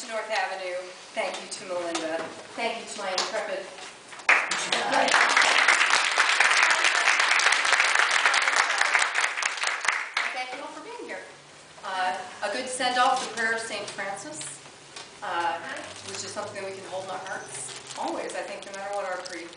To North Avenue. Thank you to Melinda. Thank you to my intrepid. Thank you all for being here. Uh, A good send-off, the prayer of St. Francis, uh, which is something that we can hold in our hearts always, I think, no matter what our creed.